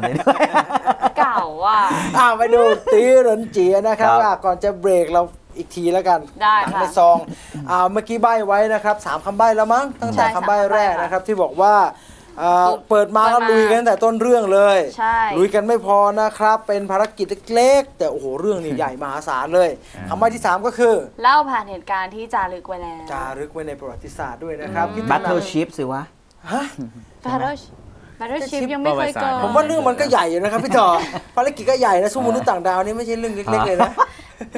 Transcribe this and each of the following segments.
เลยด้วยเก่าอะอ่าไปดูตีเหรินจีนะครับครับอะก่อนจะเบรกเราอีกทีแล้วกันได้หนังค่ะในซองอ่าเมื่อกี้ใบ้ไว้นะครับสามคำใบ้แล้วมั้งตั้งแต่ใช่คำใบ้สามคำใบ้แรกค่ะนะครับที่บอกว่าอ่าปุ๊บเปิดมาก็เปิดมาลุยกันตั้งแต่ต้นเรื่องเลยใช่ลุยกันไม่พอนะครับ เป็นภารกิจเล็กๆแต่โอ้โหเรื่องนี้ใหญ่มหาศาลเลยคำใบ้ที่สามก็คือ เล่าผ่านเหตุการณ์ที่จารึกไว้แล้วจารึกไว้ในประวัติศาสตร์ด้วยนะครับคิดถึงหบันัตงเทิลชิพ สิวะฮะ Battle Battleship ยังไม่เคยเกิดผมว่าเรื่องมันก็ใหญ่อยู่นะครับพี่ต่อภารกิจก็ใหญ่นะสู้มนุษย์ต่างดาวนี่ไม่ใช่เรื่องเล็กๆเลยนะ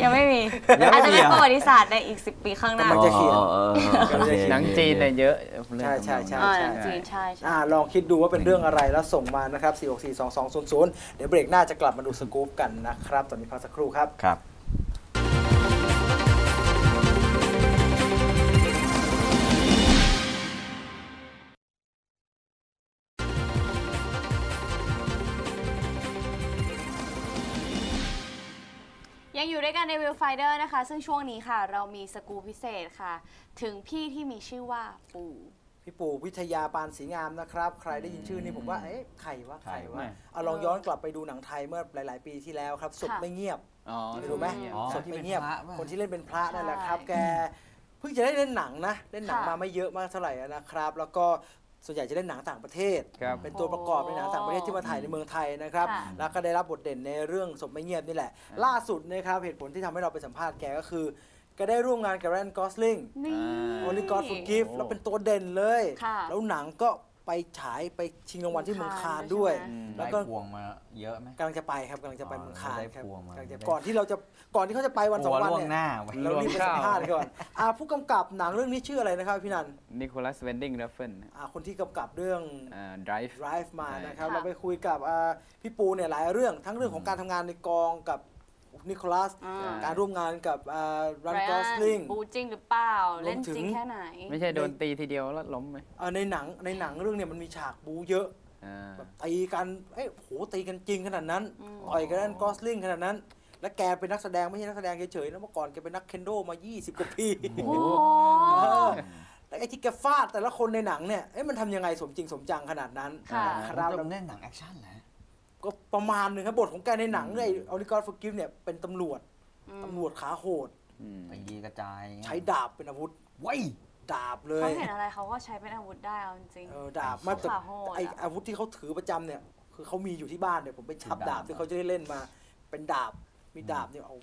ยังไม่มียังไม่อาจจะมีเป็นเหรอประวัติศาสตร์ในอีก 10 ปีข้างหน้ากำลังจะเขียนอ๋อเออโอเคหนังจีนเนี่ยเยอะเรื่องใช่ใช่ใช่อ่าหนังจีนใช่ใช่อ่าลองคิดดูว่าเป็นเรื่องอะไรแล้วส่งมานะครับ 4 6 4 2 2 0 0 เดี๋ยวเบรกหน้าจะกลับมาดูสกู๊ปกันนะครับ ตอนนี้พักสักครู่ครับครับ ยังอยู่ด้วยกันในวิวไฟเดอร์นะคะ ซึ่งช่วงนี้ค่ะ เรามีสกูปพิเศษค่ะ ถึงพี่ที่มีชื่อว่าปูพี่ปู่วิทยาปานศรีงามนะครับ ใครได้ยินชื่อนี้ผมว่าเอ๊ะใครวะใครวะใครวะเอาลองย้อนกลับไปดูหนังไทยเมื่อหลาย ๆ ปีที่แล้วครับศพค่ะไม่เงียบอ๋อไปดูไหมอ๋อศพไม่เงียบที่เป็นพระป่ะคนที่เล่นเป็นพระนั่นแหละใช่ครับ แกเพิ่งจะได้เล่นหนังนะ เล่นหนังค่ะมาไม่เยอะมากเท่าไหร่นะครับ แล้วก็ ส่วนใหญ่จะเล่นหนังต่างประเทศ ครับ เป็นตัวประกอบในหนังต่างประเทศที่มาถ่ายในเมืองไทยนะครับ ค่ะ แล้วก็ได้รับบทเด่นในเรื่องศพไม่เงียบนี่แหละ ล่าสุดนะครับเหตุผลที่ทำให้เราไปสัมภาษณ์แกก็คือแกได้ร่วมงานกับไรอันกอสลิง นี่ Only God Forgive โอ้แล้วเป็นตัวเด่นเลย ค่ะ แล้วหนังก็ ไปฉายไปชิงรางวัลที่เมืองคานด้วยใช่ไหมแล้วก็ได้ พวงมาเยอะไหม กำลังจะไปครับกำลังจะไปอ๋อเมืองคานได้ครับพวงมากำลังจะได้ ก่อนที่เราจะก่อนที่เขาจะไปวันสองวันล่วงเนี่ยหน้าไว้ เรารีบไปสัมภาษณ์ก่อนอ่าผู้กำกับหนังเรื่องนี้ชื่ออะไรนะครับพี่นันนิโคลัสวินดิง เรฟินอ่าคนที่กำกับเรื่อง drive Drive มานะครับค่ะเราไปคุยกับอ่าพี่ปูเนี่ยหลายเรื่องทั้งเรื่องของการทำงานในกองกับ นิโคลัส อ่า การร่วมงานกับไรอัน กอสลิง บู๊จริงหรือเปล่ารวมเล่นถึงจริงแค่ไหน ไม่ใช่โดนตีทีเดียวแล้วล้มไหมในหนังในหนังเรื่องเนี่ยมันมีฉากบู๊เยอะอ่า แบบตีกันเอ้ยโหตีกันจริงขนาดนั้นอืม ต่อยกันนั่นกอสลิงขนาดนั้น และแกเป็นนักแสดงไม่ใช่นักแสดงเฉยๆนะเมื่อก่อนแกเป็นนักเคนโดมา 20 กว่าปีโอ้โห เออแต่ไอ้ที่แกฟาดแต่ละคนในหนังเนี่ยเอ้ยมันทำยังไงสมจริงสมจังขนาดนั้นค่ะครับครับเล่นหนังแอคชั่นแหละ ก็ประมาณหนึ่งครับบทของแกในหนังเลย Only God Forgive เนี่ยเป็นตำรวจอืมตำรวจขาโหดอืมตีกระจายใช้ดาบเป็นอาวุธไว้ยดาบเลเขายเห็นอะไรเขาก็ใช้เป็นอาวุธได้เอาจริงเออดาบมาแต่ขาโหดอะไออาวุธที่เขาถือประจำเนี่ย คือเขามีอยู่ที่บ้านเนี่ยผมไปชับดาบที่เขาจะได้เล่นมา เป็นดาบมีดาบเนี่ยเอา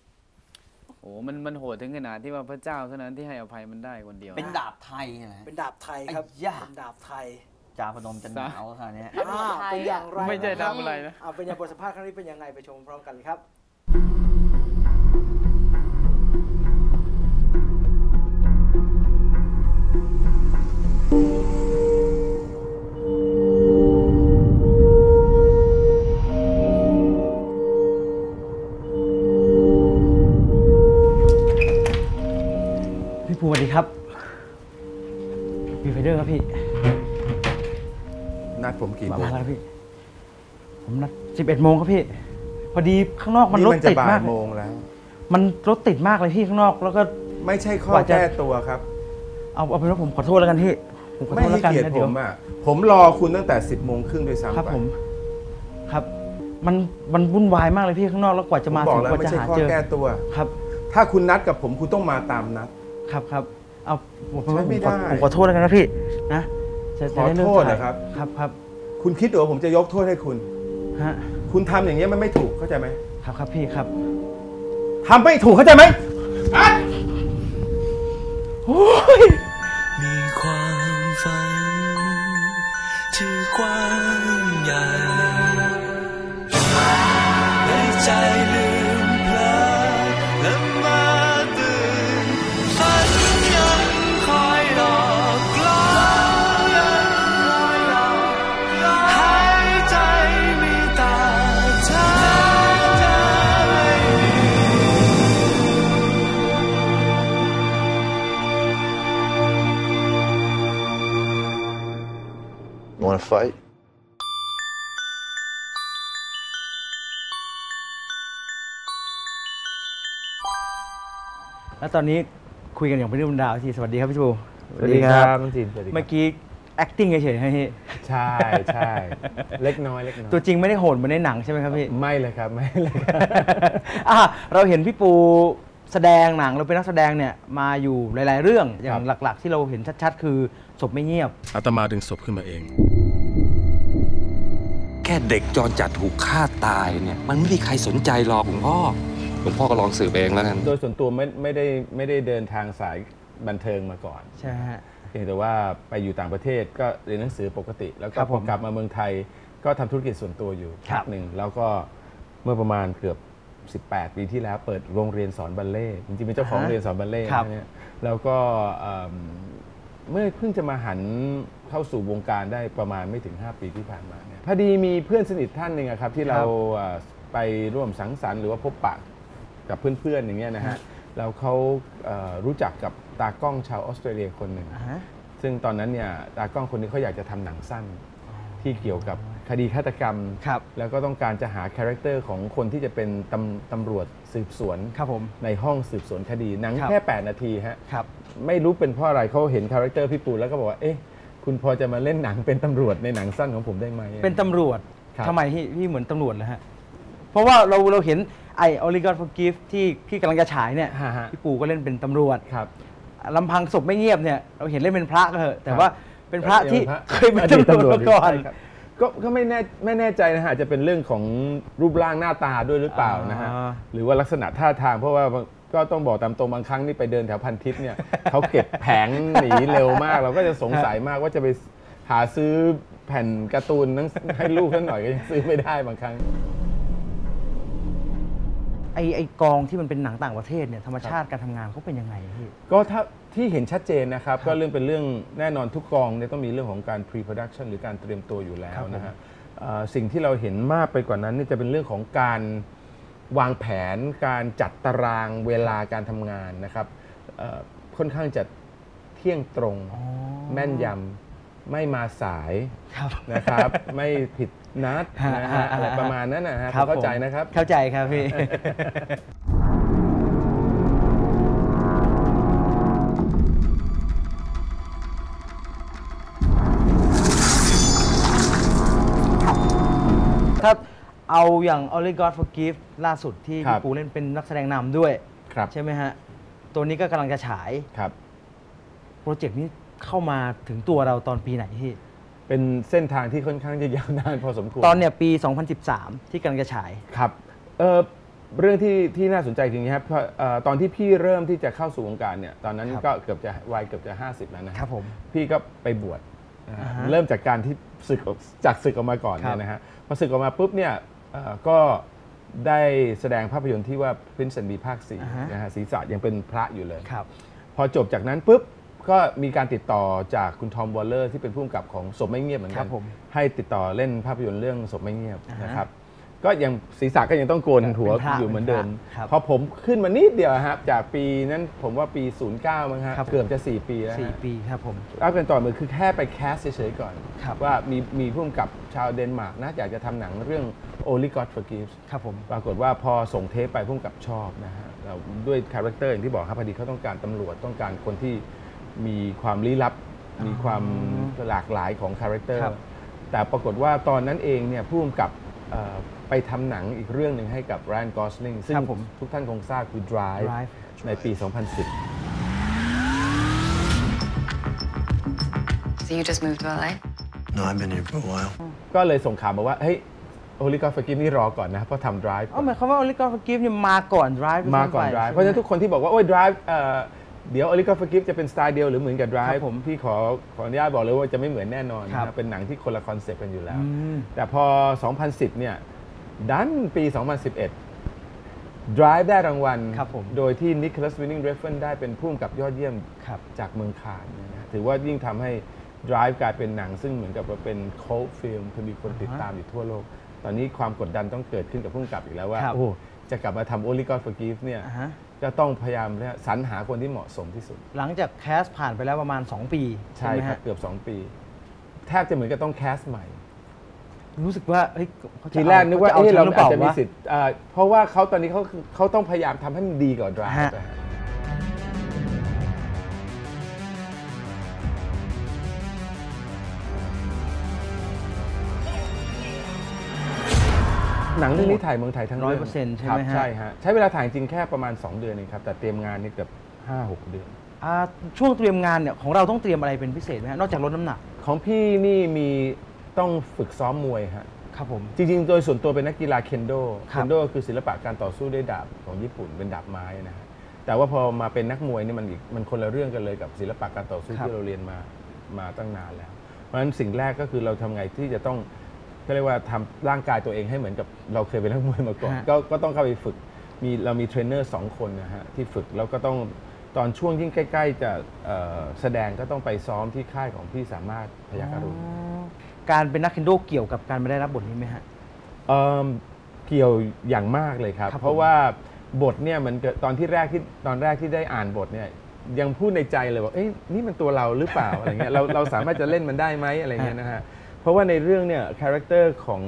โอ้มันมันโหดถึงขนาดที่ว่าพระเจ้าเท่านั้นที่ให้อภัยมันได้คนเดียว เป็นดาบไทยนะเป็นดาบไทยครับไอ้ย่าเป็นดาบไทย จาพนมจะหนาวคราวเนี้ยอ่าเป็นอย่างไรไม่ใช่นะครับทำอะไรนะอ่าเป็นอย่างบทสัมภาษณ์ครั้งนี้เป็นยังไงไปชมพร้อมกันเลยครับพี่ภูสวัสดีครับพี่ไฟเดอร์ครับพี่ นัดผมกี่มาโมงแล้วครับพี่ ผมนัด11โมงครับพี่ พอดีข้างนอกมันรถมันจะติดบ่ามายกโมงแล้ว มันรถติดมากเลยพี่ข้างนอก แล้วก็ ไม่ใช่ข้อกว่าจะ แก้ตัวครับ เอาเอาเป็นว่าผมขอโทษแล้วกันพี่ ผมขอไม่โทษให้แล้วกันเกียรตินะผเดี๋ยว มอะ ผมรอคุณตั้งแต่10บโมงครึ่งด้วยซ้ำครับไปผม ครับ มันมันวุ่นวายมากเลยพี่ข้างนอกแล้วกว่าจะผมมาบอถึกงแล้วกว่าไม่จะใช่หาข้อเจอแก้ตัว ครับ ถ้าคุณนัดกับผมคุณต้องมาตามนัด ครับครับเอาผมผมใช้ไม่ขอได้ ผมขอโทษแล้วกันนะพี่นะ จะขอจะได้เริ่มโทษถ่ายนะครับ ครับครับคุณคิดดูว่าผมจะยกโทษให้คุณ ฮะคุณทำอย่างเงี้ยมันไม่ถูกเข้าใจไหมครับครับพี่ครับ ทำไม่ถูกเข้าใจไหม มีความฝันที่กว้างใหญ่ You want to fight? แล้วตอนนี้คุยกันอย่างเป็นเรื่องเป็นราวทีสวัสดีครับพี่ชูสวัสดีครับน้องจีนสวัสดีครัเมื่บอกี้ acting เฉยๆให้พี่ใช่ใช่เล็กน้อยเล็กน้อยตัวจริงไม่ได้โหดเหมือนในหนังใช่ไหมครับพี่ ไม่เลยครับไม่เลยครับ อะเราเห็นพี่ปู แสดงหนังเราเป็นนักแสดงเนี่ยมาอยู่หลาย ๆ เรื่องอย่างหลัก ๆ ที่เราเห็นชัด ๆ คือศพไม่เงียบอาตมาดึงศพขึ้นมาเอง แค่เด็กจรจัดถูกฆ่าตายเนี่ยมันไม่มีใครสนใจหรอกหลวงพ่อหลวงพ่อก็ลองสืบเองแล้วกันโดยส่วนตัวไม่ไม่ได้ไม่ได้เดินทางสายบันเทิงมาก่อนใช่ฮะเพียงแต่ว่าไปอยู่ต่างประเทศก็เรียนหนังสือปกติ แล้วก็ครับพผอมกลับมาเมืองไทย ก็ทำธุรกิจส่วนตัวอยู่ครัพับกหนึ่งแล้วก็เมื่อประมาณเกือบ 18 ปีที่แล้วเปิดโรงเรียนสอนบัลเล่ต์จริงๆเป็นเจ้าของโรงเรียนสอนบัลเล่ต์ครับนะเนี่ยแล้วก็เอิ่มเมื่อเพิ่งจะมาหันเข้าสู่วงการได้ประมาณไม่ถึง 5 ปีที่ผ่านมาเนี่ยพอดีมีเพื่อนสนิทท่านหนึ่งอะครับที่เราเอ่อไปร่วมสังสรรค์หรือว่าพบปะกับเพื่อนๆอย่างเงี้ยนะฮะแล้วเขาเอ่อรู้จักกับตากล้องชาวออสเตรเลียคนหนึ่งอ่าฮะซึ่งตอนนั้นเนี่ยตากล้องคนนี้เขาอยากจะทำหนังสั้นที่เกี่ยวกับ คดีฆาตกรรม ครับ แล้วก็ต้องการจะหาคาแรคเตอร์ของคนที่จะเป็นตำตำรวจสืบสวน ครับผม ในห้องสืบสวนคดีหนังครับ แค่ 8 นาทีฮะ ครับ ไม่รู้เป็นเพราะอะไรเขาเห็นคาแรคเตอร์พี่ปูแล้วก็บอกว่า เอ๊ะ คุณพอจะมาเล่นหนังเป็นตำรวจในหนังสั้นของผมได้ไหม เป็นตำรวจครับ ทำไมพี่พี่เหมือนตำรวจเลยฮะ เพราะว่าเราเราเห็นไอ้ o l i g o t Forgive ที่ที่กำลังจะฉายเนี่ย ฮะฮะพี่ปูก็เล่นเป็นตำรวจครับ รำพันศพไม่เงียบเนี่ยเราเห็นเล่นเป็นพระก็เถอะแต่ว่าเป็นพระที่เป็นพระเคยเป็นตำรวจมาก่อนใช่ครับ ก็ก็ไม่แน่ไม่แน่ใจนะฮะอาจจะเป็นเรื่องของรูปร่างหน้าตาด้วยหรือเปล่านะฮะอ่า หรือว่าลักษณะท่าทางเพราะว่าก็ต้องบอกตามตรงบางครั้งนี่ไปเดินแถวพันทิพย์เนี่ย เขาเก็บแผงหนีเร็วมาก เราก็จะสงสัยมากว่าจะไปหาซื้อแผ่นการ์ตูนนั้นให้ลูกท่านหน่อยก็ยังซื้อไม่ได้บางครั้ง ไอ้ไอ้กองที่มันเป็นหนังต่างประเทศเนี่ยธรรมชาติการทำงานเขาเป็นยังไงพี่ ก็ถ้าที่เห็นชัดเจนนะครับก็เรื่องเป็นเรื่องแน่นอนทุกกองเนี่ยต้องมีเรื่องของการ pre-production หรือการเตรียมตัวอยู่แล้ครัวบผม นะฮะเอ่อสิ่งที่เราเห็นมากไปกว่านั้นนี่จะเป็นเรื่องของการวางแผน การจัดตารางเวลาการทำงานนะครับเอ่อค่อนข้างจะเที่ยงตรง แม่นยำ ไม่มาสายครับนะครับ ไม่ผิดนัดนะฮะอะไรประมาณนั้นนะฮะผมเข้าใจผมนะครับ เข้าใจครับพี่ถ้าเอาอย่าง Only God Forgive ล่าสุดที่ครัพี่บปูเล่นเป็นนักแสดงนำด้วยครับใช่ไหมฮะ ตัวนี้ก็กำลังจะฉาย ครับ โปรเจกต์นี้ เข้ามาถึงตัวเราตอนปีไหนพี่ เป็นเส้นทางที่ค่อนข้างจะยาวนานพอสมควรตอนเนี่ยปี 2013 ที่กำลังจะฉาย ครับเอ่อเรื่องที่ที่น่าสนใจคืออย่างนี้ครับเพราะเอ่อตอนที่พี่เริ่มที่จะเข้าสู่วงการเนี่ยตอนนั้นครับ ก็เกือบจะวัยเกือบจะ 50 แล้วนะครับผม พี่ก็ไปบวชนะฮะอ่าฮะเริ่มจากการที่ศึกออกจากศึกออกมาก่อนครับ เนี่ยนะฮะพอศึกออกมาปุ๊บเนี่ยเอ่อก็ได้แสดงภาพยนตร์ที่ว่า Prince and Me ภาคสี่อ่าฮะนะฮะศีรษะยังเป็นพระอยู่เลย ครับ พอจบจากนั้นปุ๊บ ก็มีการติดต่อจากคุณทอมวอลเลอร์ที่เป็นผู้กำกับของศพไม่เงียบเหมือนคกัรันบผม ให้ติดต่อเล่นภาพยนตร์เรื่องศพไม่เงียบอ่าฮะนะครับก็ยังศีรษะก็ยังต้องโกนหัวเป็นพระอยู่เหมือนเดิมเป็นพระครับพอผมขึ้นมานิดเดียวครับจากปีนั้นผมว่าปี 09มั้งฮะครับเกือบจะ 4 ปีแล้วฮะสี่ปีครับผมเอากันต่อมือคือแค่ไปแคสเฉยๆก่อน ครับว่ามีมีผู้กำกับชาวเดนมาร์กนะอยากจะทำหนังเรื่อง Only God Forgives ครับผม ปรากฏว่าพอส่งเทปไปพุ่มกับชอบนะฮะเราด้วยคาแรคเตอร์อย่างที่บอกครับพอดีเขาต้องการตำรวจต้องการคนที่ มีความลี้ลับ มีความหลากหลายของคาแรคเตอร์ครับแต่ปรากฏว่าตอนนั้นเองเนี่ยผู้กำกับเอ่อไปทำหนังอีกเรื่องหนึ่งให้กับ Ryan Gosling ซึ่งครับผมทุกท่านคงทราบคือ Drive, Drive ในปี 2010 So you just moved to LA? No, I've been here for a while. ก็เลยส่งข่าวมาว่า เฮ้ย Only God Forgive นี่รอก่อนนะ เพราะทำ Drive อ๋อหมายความว่า Only God Forgive เนี่ยมาก่อน Drive ด้วยมาก่อนซ้ำไป Drive ใช่ไหมเพราะฉะนั้นทุกคนที่บอกว่า โอ้ย Drive เอ่อ เดี๋ยว Only God Forgive จะเป็นสไตล์เดียวหรือเหมือนกับค Drive รับผมพี่ขอขออนุญาตบอกเลยว่าจะไม่เหมือนแน่นอนครับนะเป็นหนังที่คนละคอนเซปต์กันอยู่แล้วอืมแต่พอ 2010 เนี่ย ดันปี 2011 Drive ได้รางวัลครับผมโดยที่ Nicholas Winning Refn ได้เป็นผู้กำกับยอดเยี่ยมครับจากเมืองคานเนี่ยนะถือว่ายิ่งทำให้ Drive กลายเป็นหนังซึ่งเหมือนกับว่าเป็น cult film คือมีคนติดตามอยู่ทั่วโลก ตอนนี้ความกดดันต้องเกิดขึ้นกับผู้กำกับอีกแล้วว่าครับโอ้จะกลับมาทำ Only God Forgive เนี่ย อ่าฮะก็ต้องพยายามเนี่ยสรรหาคนที่เหมาะสมที่สุด หลังจากแคสผ่านไปแล้วประมาณ 2 ปีใช่ใช่ไหมครับฮะเกือบ 2 ปี แทบจะเหมือนกับต้องแคสใหม่ รู้สึกว่าเฮ้ยเขาจะทีแรกนึกว่าเอเอ๊ะฉัเราหรือเปอาล่าจจะมีวะสิทธิ์เอ่อเพราะว่าเขาตอนนี้เขาคือเขาต้องพยายามทำให้มันดีกว่า Drive ฮะ นะฮะ หนังเรื่องนี้ถ่ายเมืองไทยทั้งเรื่อง100%ใช่ไหมครับฮะใช่ฮะใช้เวลาถ่ายจริงแค่ประมาณ 2 เดือนเองครับ แต่เตรียมงานนี่เกือบ5-6 เดือนอ่าช่วงเตรียมงานเนี่ยของเราต้องเตรียมอะไรเป็นพิเศษไหมฮะนอกจากลดน้ำหนัก ของพี่นี่มีต้องฝึกซ้อมมวยฮะครับผมจริงๆ โดยส่วนตัวเป็นนักกีฬาเคนโดคเครับนโดคือศิลปะการต่อสู้ด้วยดาบของญี่ปุ่นเป็นดาบไม้นะฮะแต่ว่าพอมาเป็นนักมวยนี่มันอีกมันคนละเรื่องกันเลยกับศิลปะการต่อสู้ครับที่เราเรียนมามาตั้งนานแล้ว เพราะฉะนั้นสิ่งแรกก็คือเราทำไงที่จะต้อง ก็เรียกว่าทำร่างกายตัวเองให้เหมือนกับเราเคยเป็นนักมวยมาก่อนฮะก็ก็ต้องเข้าไปฝึกมีเรามีเทรนเนอร์สองคนนะฮะที่ฝึกแล้วก็ต้องตอนช่วงยิ่งใกล้ ๆ จะเอ่อแสดงก็ต้องไปซ้อมที่ค่ายของพี่สามารถพยัคฆ์อรุณการเป็นนักเคนโดเกี่ยวกับการไม่ได้รับบทนี้ไหมฮะเอิ่มเกี่ยวอย่างมากเลยครับครับผมเพราะว่าบทเนี่ยมันเกิดตอนที่แรกที่ตอนแรกที่ได้อ่านบทเนี่ยยังพูดในใจเลยว่าเอ้ยนี่มันตัวเราหรือเปล่าอะไรเงี้ยเราเราสามารถจะเล่นมันได้ไหมอะไรเงี้ยนะฮะ เพราะว่าในเรื่องเนี่ยคาแรคเตอร์ของ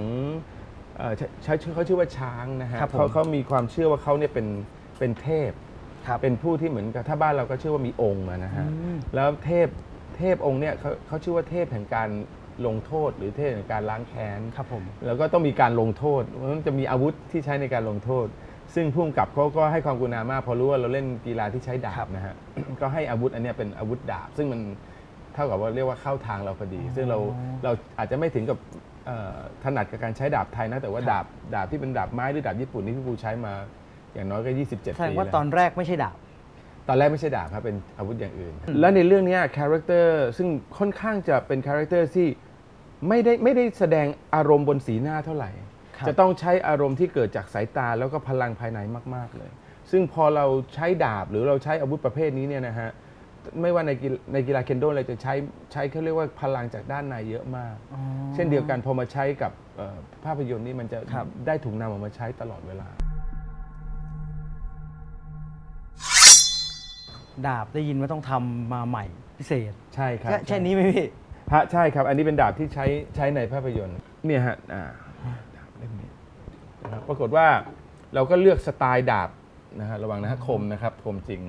เอ่อใช้ใช้ชื่อเขาชื่อว่าช้างนะฮะครับผมเขาเขามีความเชื่อว่าเขาเนี่ยเป็นเป็นเทพครับเป็นผู้ที่เหมือนกับถ้าบ้านเราก็เชื่อว่ามีองค์อะนะฮะอืมแล้วเทพเทพองค์เนี่ยเขาเขาชื่อว่าเทพแห่งการลงโทษ หรือเทพแห่งการล้างแค้นครับผมแล้วแล้วก็ต้องมีการลงโทษเพราะฉะนั้นจะมีอาวุธที่ใช้ในการลงโทษ ซึ่งผู้กำกับเขาก็ให้ความกรุณามากพอรู้ว่าเราเล่นกีฬาที่ใช้ดาบนะฮะก็ให้อาวุธอันเนี้ยเป็นอาวุธดาบ ซึ่งมัน เท่ากับว่าเรียกว่าเข้าทางเราพอดี ซึ่งเราเราอาจจะไม่ถึงกับเอ่อถนัดกับการใช้ดาบไทยนะ แต่ว่าดาบดาบที่เป็นดาบไม้หรือดาบญี่ปุ่นที่พี่ปูใช้มาอย่างน้อยก็ 27 ปีแล้วแสดงว่าตอนแรกไม่ใช่ดาบ ตอนแรกไม่ใช่ดาบครับเป็นอาวุธอย่างอื่น และในเรื่องเนี้ยคาแรคเตอร์ซึ่งค่อนข้างจะเป็นคาแรคเตอร์ที่ไม่ได้ไม่ได้แสดงอารมณ์บนสีหน้าเท่าไหร่ครับจะต้องใช้อารมณ์ที่เกิดจากสายตาแล้วก็พลังภายในมาก ๆเลย ซึ่งพอเราใช้ดาบหรือเราใช้อาวุธประเภทนี้เนี่ยนะฮะ ไม่ว่าในกีฬาในกีฬาเคนโดเราจะใช้ใช้เขาเรียกว่าพลังจากด้านในเยอะมาก เช่นเดียวกันพอมาใช้กับเอ่อภาพยนตร์นี่มันจะครับ ได้ถูกนำออกมาใช้ตลอดเวลา ดาบได้ยินว่าต้องทำมาใหม่พิเศษใช่ครับใช่ใช่นี้ไหมพี่ฮะใช่ครับ อันนี้เป็นดาบที่ใช้ใช้ในภาพยนตร์เนี่ยฮะอ่าดาบเล่มนี้นะครับปรากฏว่าเราก็เลือกสไตล์ดาบนะฮะระวังนะฮะคมนะครับคมจริง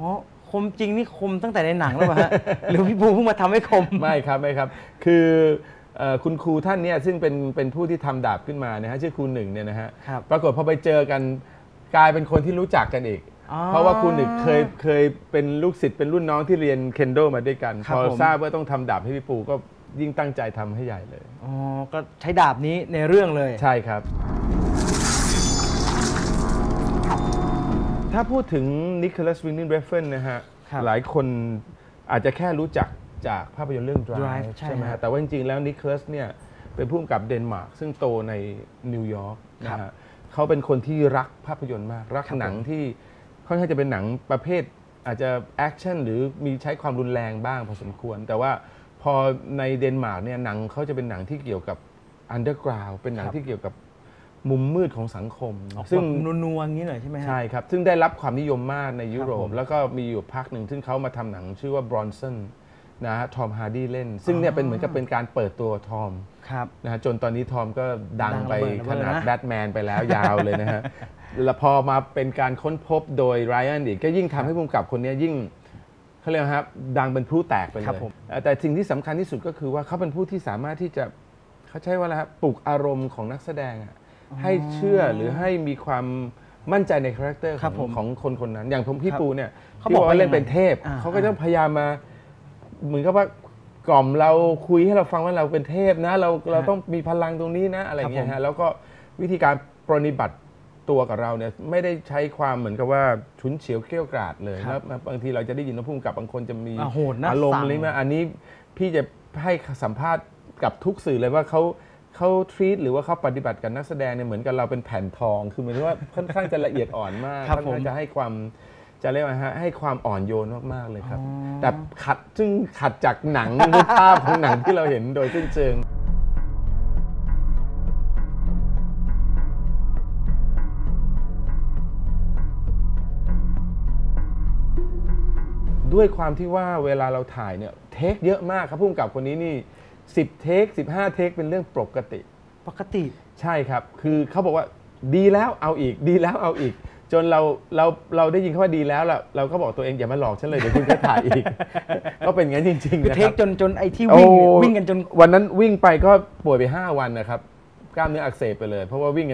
อ๋อ คมจริงนี่คมตั้งแต่ในหนังแล้วป่ะฮะหรือพี่ปูเพิ่งมาทำให้คมไม่ครับไม่ครับ คือเอ่อคุณครูท่านเนี่ยซึ่งเป็นเป็นผู้ที่ทำดาบขึ้นมานะฮะชื่อครูหนึ่งเนี่ยนะฮะครับปรากฏพอไปเจอกันกลายเป็นคนที่รู้จักกันอีกอ๋อเพราะว่าครูหนึ่งเคยเคยเป็นลูกศิษย์เป็นรุ่นน้องที่เรียนเคนโดมาด้วยกันครับพอผมทราบว่าต้องทำดาบให้พี่ปูก็ยิ่งตั้งใจทำให้ใหญ่เลยอ๋อก็ใช้ดาบนี้ในเรื่องเลยใช่ครับ ถ้าพูดถึงนิโคลัสวินนิ r เรฟเฟนนะฮะ ครับหลายคนอาจจะแค่รู้จักจากภาพยนตร์เรื่อง Drive, Drive ใช่ใช่ไหมฮะครับแต่ว่าจริงๆ แล้วนิโคลัสเนี่ยเป็นผู้กำกับเดนมาร์กซึ่งโตในนิวยอร์กนะฮะเขาเป็นคนที่รักภาพยนตร์มาก ครับผม รักหนังที่ค่อนข้างจะเป็นหนังประเภทอาจจะแอคชั่นหรือมีใช้ความรุนแรงบ้างพอสมควร แต่ว่าพอในเดนมาร์กเนี่ยหนังเขาจะเป็นหนังที่เกี่ยวกับ underground เป็นหนังครับ ที่เกี่ยวกับ มุมมืดของสังคม ซึ่งซึ่งนัวๆอย่างนี้หน่อยใช่ไหมฮะ ใช่ครับ ซึ่งได้รับความนิยมมากในยุโรปครับผมแล้วก็มีอยู่พักหนึ่งซึ่งเขามาทำหนังชื่อว่า Bronson นะฮะทอมฮาร์ดี้เล่น ซึ่งเนี่ยเป็นเหมือนกับเป็นการเปิดตัวทอมครับ นะฮะจนตอนนี้ทอมก็ดังดังไประเบิดระเบิขดนาดนะ แบทแมนไปแล้วยาวเลยนะฮะ แล้วพอมาเป็นการค้นพบโดยไรอันอีกก็ยิ่งทำให้ผู้กำกับคนเนี้ยยิ่งเขาเรียกว่าครับดังเป็นพลุแตกไปเลยครับผม เอ่อแต่สิ่งที่สำคัญที่สุดก็คือว่าเขาเป็นผู้ที่สามารถที่จะเขาใช้ว่าอะไรครับปลุกอารมณ์ของนักแสดงอะ ให้เชื่อหรือให้มีความมั่นใจในคาแรคเตอร์ของครับงผมของคนคนนั้น อย่างผมพี่ครับปูเนี่ยเขาที่บบออกกว่าว่าเล่นยังไงเป็นเทพ อ่า เขาก็ต้องพยายามมา เหมือนกับว่ากล่อมเราคุยให้เราฟังว่าเราเป็นเทพนะ เราเราต้องมีพลังตรงนี้นะอะไรอย่างเงี้ยครับผมฮะแล้วก็วิธีการปรนนิบัติตัวกับเราเนี่ยไม่ได้ใช้ความเหมือนกับว่าฉุนเฉียวเกรี้ยวกราดเลยครับแล้วบางทีเราจะได้ยินว่าผู้กำกับบางคนจะมีอ่าโหดนะอารมณ์สั่งอะไรมาอันนี้พี่จะให้สัมภาษณ์กับทุกสื่อเลยว่าเขา เขาทรีตหรือว่าเขาปฏิบัติกับนักแสดงเนี่ยเหมือนกับเราเป็นแผ่นทอง คือเหมือนว่าค่อนข้างจะละเอียดอ่อนมากครับค่อนข้างผมจะให้ความจะเรียกว่าฮะให้ความอ่อนโยนมากๆเลยครับ แต่ขัดซึ่งขัดจากหนังรูปภาพของหนังที่เราเห็นโดยสิ้นเชิงด้วยความที่ว่าเวลาเราถ่ายเนี่ยเทคเยอะมากครับพุ่มกับคนนี้นี่ 10เทค15เทคเป็นเรื่องปกติ ปกติ ใช่ครับ คือเขาบอกว่าดีแล้วเอาอีก ดีแล้วเอาอีก จนเราเราเราได้ยินเขาว่าดีแล้วล่ะเราก็บอกตัวเองอย่ามาหลอกฉันเลยเดี๋ยวคุณจะถ่ายอีก ก็เป็นงั้นจริงๆคือนะเทคครับจนจนไอ้ที่โอ้วิ่งวิ่งกันจน วันนั้นวิ่งไปก็ป่วยไป 5 วันนะครับ กล้ามเนื้ออักเสบไปเลย เพราะว่าวิ่ง